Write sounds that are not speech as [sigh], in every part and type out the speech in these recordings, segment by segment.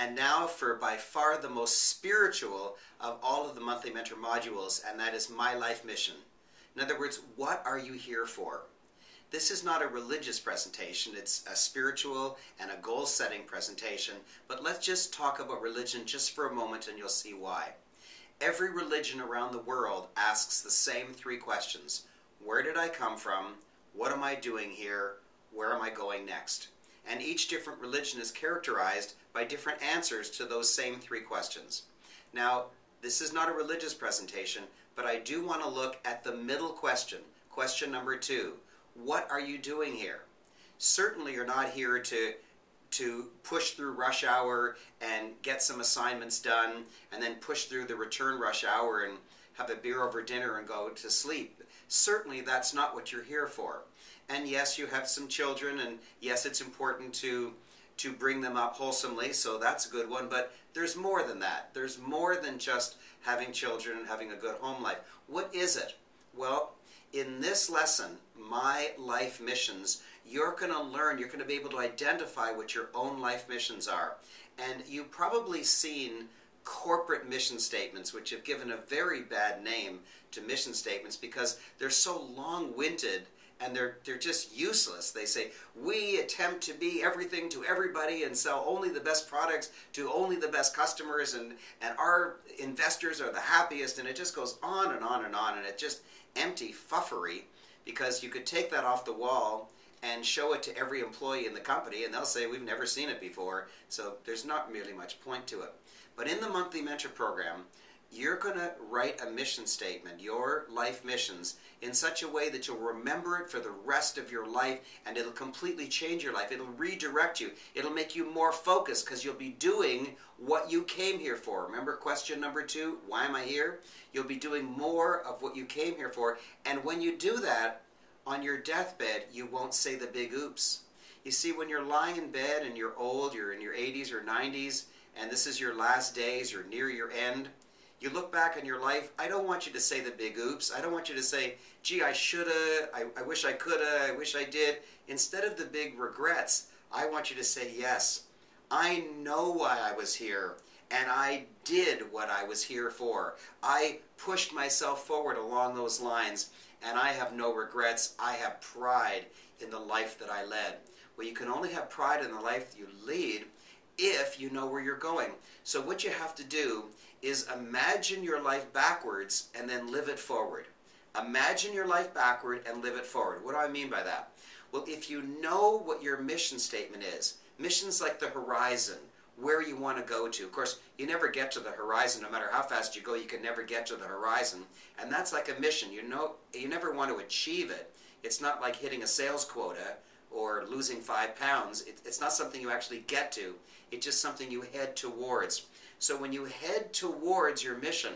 And now for by far the most spiritual of all of the monthly mentor modules, and that is my life mission. In other words, what are you here for? This is not a religious presentation, it's a spiritual and a goal setting presentation, but let's just talk about religion just for a moment and you'll see why. Every religion around the world asks the same three questions Where did I come from? What am I doing here? Where am I going next? And each different religion is characterized by different answers to those same three questions. Now, this is not a religious presentation, but I do want to look at the middle question, question number two. What are you doing here? Certainly, you're not here to to push through rush hour and get some assignments done and then push through the return rush hour and have a beer over dinner and go to sleep. Certainly, that's not what you're here for. And yes, you have some children, and yes, it's important to to bring them up wholesomely, so that's a good one. But there's more than that. There's more than just having children and having a good home life. What is it? Well, in this lesson, My Life Missions, you're going to learn, you're going to be able to identify what your own life missions are. And you've probably seen corporate mission statements, which have given a very bad name to mission statements because they're so long winded and they're they're just useless. They say we attempt to be everything to everybody and sell only the best products to only the best customers and and our investors are the happiest and it just goes on and on and on and it's just empty fuffery because you could take that off the wall and show it to every employee in the company and they'll say we've never seen it before. So there's not really much point to it. But in the monthly mentor program you're going to write a mission statement your life missions in such a way that you'll remember it for the rest of your life and it'll completely change your life. It'll redirect you. It'll make you more focused because you'll be doing what you came here for. Remember question number two why am i here? You'll be doing more of what you came here for. And when you do that on your deathbed, you won't say the big oops. You see, when you're lying in bed and you're old, you're in your 80s or 90s, and this is your last days, you're near your end, you look back on your life, I don't want you to say the big oops. I don't want you to say, gee, I shoulda, I, I wish I coulda, I wish I did. Instead of the big regrets, I want you to say, yes, I know why I was here, and I did what I was here for. I pushed myself forward along those lines, and I have no regrets. I have pride in the life that I led. Well, you can only have pride in the life that you lead if you know where you're going. So, what you have to do is imagine your life backwards and then live it forward. Imagine your life backward and live it forward. What do I mean by that? Well, if you know what your mission statement is, missions like the horizon, where you want to go to. Of course, you never get to the horizon. No matter how fast you go, you can never get to the horizon. And that's like a mission. You know, you never want to achieve it. It's not like hitting a sales quota or losing five pounds. It, it's not something you actually get to. It's just something you head towards. So when you head towards your mission,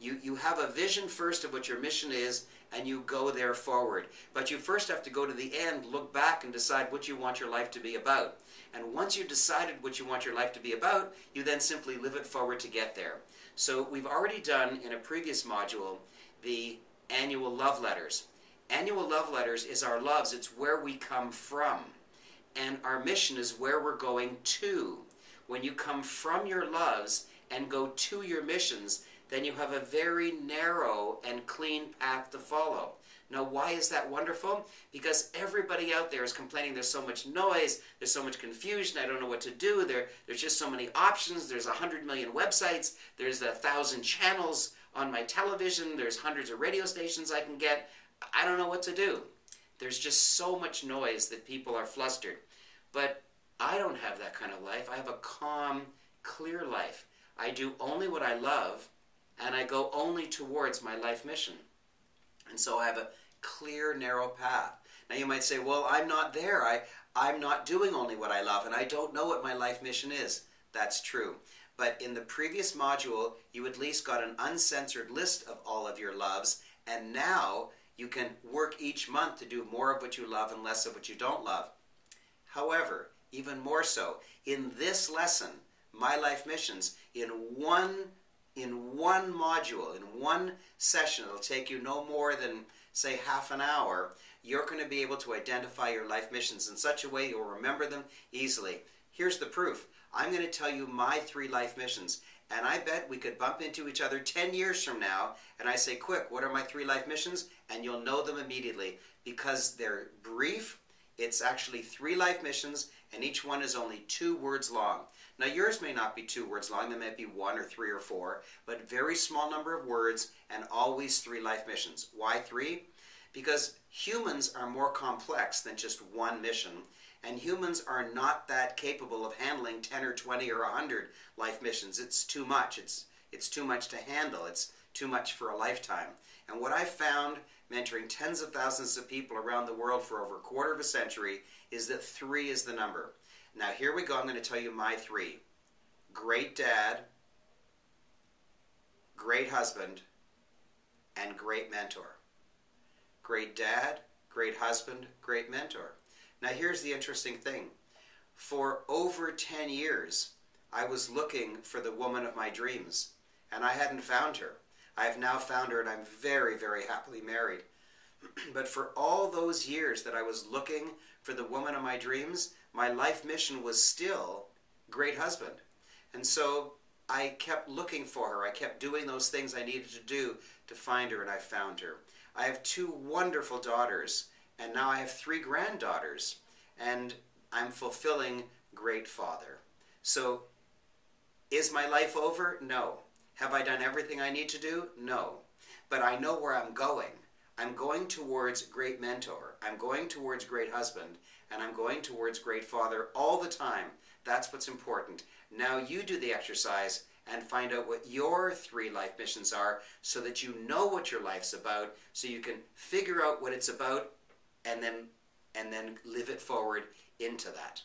you, you have a vision first of what your mission is, and you go there forward. But you first have to go to the end, look back, and decide what you want your life to be about. And once you've decided what you want your life to be about, you then simply live it forward to get there. So we've already done in a previous module the annual love letters. Annual love letters is our loves, it's where we come from. And our mission is where we're going to. When you come from your loves and go to your missions, then you have a very narrow and clean path to follow. Now, why is that wonderful? Because everybody out there is complaining there's so much noise, there's so much confusion, I don't know what to do, there, there's just so many options, there's a hundred million websites, there's a thousand channels on my television, there's hundreds of radio stations I can get. I don't know what to do. There's just so much noise that people are flustered. But I don't have that kind of life. I have a calm, clear life. I do only what I love, and I go only towards my life mission. And so I have a clear, narrow path. Now you might say, well, I'm not there. I, I'm not doing only what I love, and I don't know what my life mission is. That's true. But in the previous module, you at least got an uncensored list of all of your loves, and now you can work each month to do more of what you love and less of what you don't love. However, even more so, in this lesson, My Life Missions, in one in one module, in one session, it'll take you no more than, say, half an hour, you're going to be able to identify your life missions in such a way you'll remember them easily. Here's the proof. I'm going to tell you my three life missions. And I bet we could bump into each other 10 years from now, and I say, Quick, what are my three life missions? And you'll know them immediately because they're brief. It's actually three life missions, and each one is only two words long. Now, yours may not be two words long, they might be one or three or four, but very small number of words and always three life missions. Why three? Because humans are more complex than just one mission, and humans are not that capable of handling 10 or 20 or 100 life missions. It's too much. It's, it's too much to handle. It's too much for a lifetime. And what I've found mentoring tens of thousands of people around the world for over a quarter of a century is that three is the number. Now, here we go. I'm going to tell you my three great dad, great husband, and great mentor. Great dad, great husband, great mentor. Now, here's the interesting thing. For over 10 years, I was looking for the woman of my dreams, and I hadn't found her. I have now found her, and I'm very, very happily married. [clears throat] but for all those years that I was looking for the woman of my dreams, my life mission was still great husband. And so I kept looking for her. I kept doing those things I needed to do to find her, and I found her. I have two wonderful daughters, and now I have three granddaughters, and I'm fulfilling great father. So, is my life over? No. Have I done everything I need to do? No. But I know where I'm going. I'm going towards great mentor. I'm going towards great husband. And I'm going towards great father all the time. That's what's important. Now you do the exercise and find out what your three life missions are so that you know what your life's about so you can figure out what it's about and then and then live it forward into that.